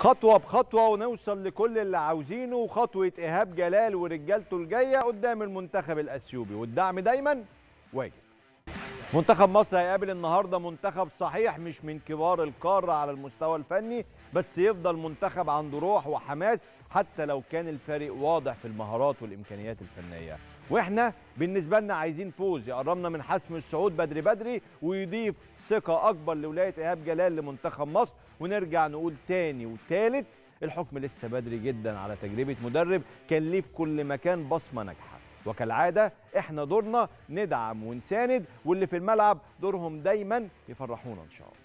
خطوة بخطوة ونوصل لكل اللي عاوزينه وخطوة إيهاب جلال ورجالته الجاية قدام المنتخب الأثيوبي. والدعم دايما واجب. منتخب مصر هيقابل النهارده منتخب صحيح مش من كبار القارة على المستوى الفني بس يفضل منتخب عنده روح وحماس حتى لو كان الفريق واضح في المهارات والإمكانيات الفنية. وإحنا بالنسبة لنا عايزين فوز. يقربنا من حسم الصعود بدري بدري ويضيف ثقة أكبر لولاية إيهاب جلال لمنتخب مصر. ونرجع نقول تاني وتالت الحكم لسه بدري جدا على تجربة مدرب كان ليه في كل مكان بصمة ناجحة. وكالعادة إحنا دورنا ندعم ونساند واللي في الملعب دورهم دايما يفرحونا إن شاء الله.